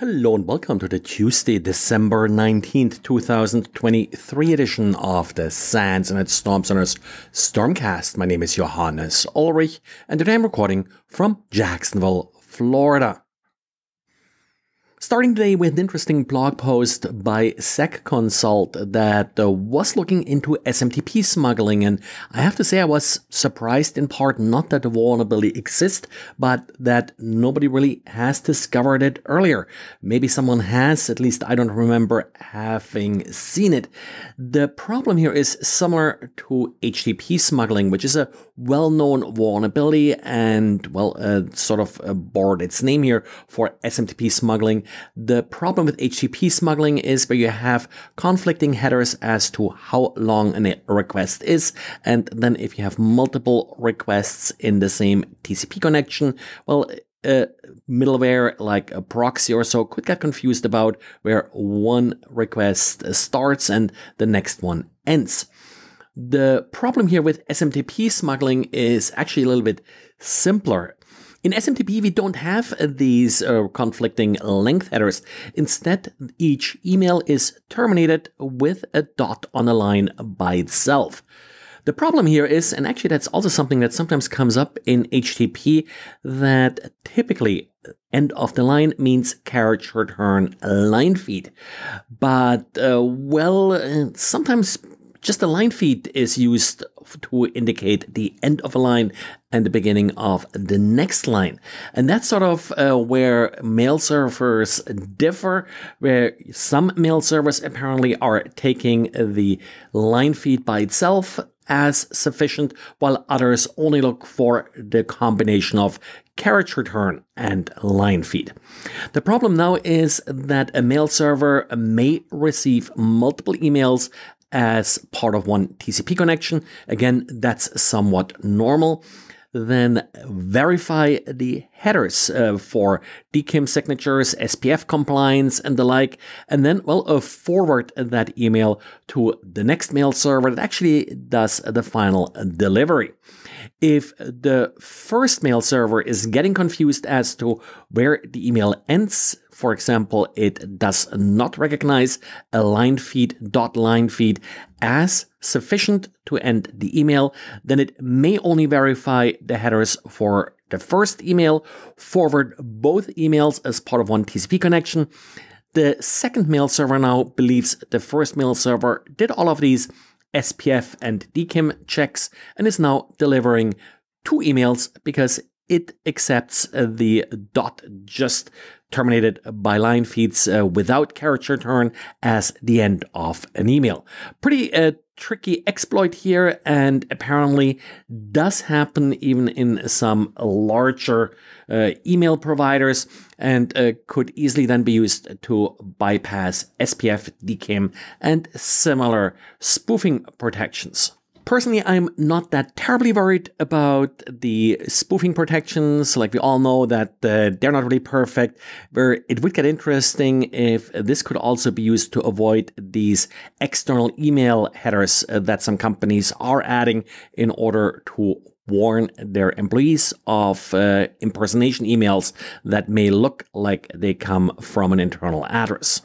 Hello and welcome to the Tuesday, December 19th, 2023 edition of the SANS Internet Storm Center's Stormcast. My name is Johannes Ulrich and today I'm recording from Jacksonville, Florida. Starting today with an interesting blog post by SEC Consult that uh, was looking into SMTP smuggling. And I have to say, I was surprised in part not that the vulnerability exists, but that nobody really has discovered it earlier. Maybe someone has, at least I don't remember having seen it. The problem here is similar to HTTP smuggling, which is a well known vulnerability and, well, uh, sort of uh, borrowed its name here for SMTP smuggling. The problem with HTTP smuggling is where you have conflicting headers as to how long a request is. And then if you have multiple requests in the same TCP connection, well, a middleware like a proxy or so could get confused about where one request starts and the next one ends. The problem here with SMTP smuggling is actually a little bit simpler. In SMTP, we don't have these uh, conflicting length headers. Instead, each email is terminated with a dot on a line by itself. The problem here is, and actually that's also something that sometimes comes up in HTTP, that typically end of the line means carriage return line feed. But, uh, well, uh, sometimes just a line feed is used to indicate the end of a line and the beginning of the next line. And that's sort of uh, where mail servers differ, where some mail servers apparently are taking the line feed by itself as sufficient, while others only look for the combination of carriage return and line feed. The problem now is that a mail server may receive multiple emails as part of one TCP connection. Again, that's somewhat normal. Then verify the headers uh, for DKIM signatures, SPF compliance, and the like. And then, well, uh, forward that email to the next mail server that actually does the final delivery. If the first mail server is getting confused as to where the email ends, for example, it does not recognize a line feed dot line feed as sufficient to end the email, then it may only verify the headers for the first email, forward both emails as part of one TCP connection. The second mail server now believes the first mail server did all of these SPF and DKIM checks and is now delivering two emails because it accepts the dot just terminated by line feeds uh, without carriage return as the end of an email. Pretty uh, tricky exploit here and apparently does happen even in some larger uh, email providers and uh, could easily then be used to bypass SPF, DKIM and similar spoofing protections. Personally, I'm not that terribly worried about the spoofing protections. Like we all know that uh, they're not really perfect. Where it would get interesting if this could also be used to avoid these external email headers uh, that some companies are adding in order to warn their employees of uh, impersonation emails that may look like they come from an internal address.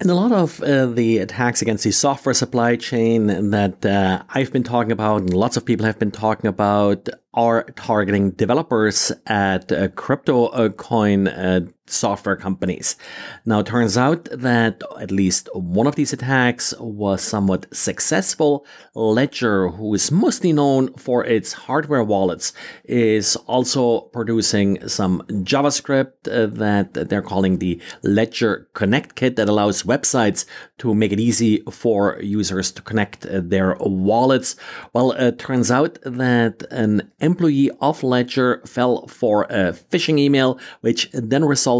And a lot of uh, the attacks against the software supply chain that uh, I've been talking about, and lots of people have been talking about, are targeting developers at uh, crypto uh, coin uh, software companies. Now, it turns out that at least one of these attacks was somewhat successful. Ledger, who is mostly known for its hardware wallets, is also producing some JavaScript uh, that they're calling the Ledger Connect Kit that allows websites to make it easy for users to connect uh, their wallets. Well, it turns out that an employee of Ledger fell for a phishing email, which then resulted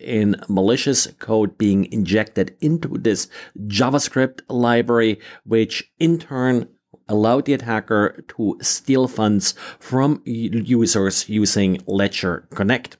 in malicious code being injected into this JavaScript library, which in turn allowed the attacker to steal funds from users using Ledger Connect.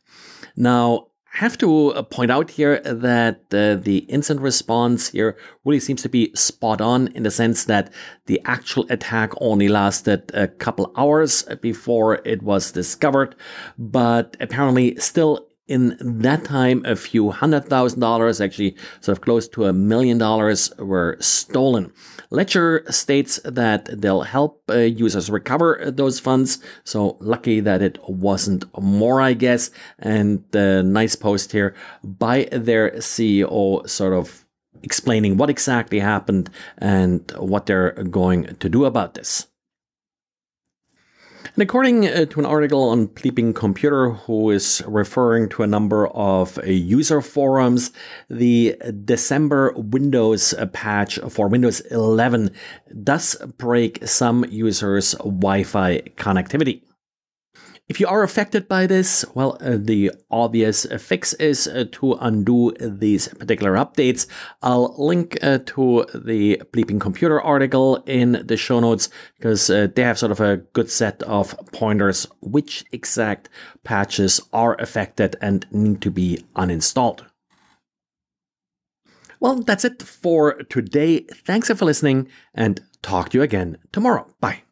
Now, I have to uh, point out here that uh, the instant response here really seems to be spot on in the sense that the actual attack only lasted a couple hours before it was discovered, but apparently still in that time, a few hundred thousand dollars, actually sort of close to a million dollars, were stolen. Ledger states that they'll help uh, users recover those funds. So lucky that it wasn't more, I guess. And the nice post here by their CEO, sort of explaining what exactly happened and what they're going to do about this. And according uh, to an article on Bleeping Computer, who is referring to a number of uh, user forums, the December Windows patch for Windows 11 does break some users' Wi Fi connectivity. If you are affected by this, well, uh, the obvious fix is uh, to undo these particular updates. I'll link uh, to the Bleeping Computer article in the show notes because they have sort of a good set of pointers which exact patches are affected and need to be uninstalled. Well, that's it for today. Thanks for listening and talk to you again tomorrow. Bye.